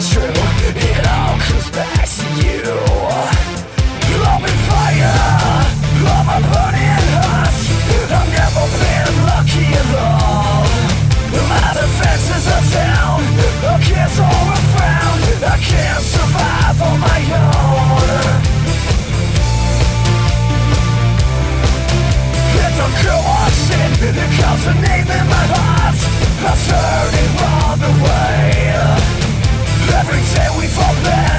untrue It all comes back to you? Fire I'm a burning I've never been lucky at all. My defenses are down A kiss or a frown I can't survive on my own. It's a Fuck there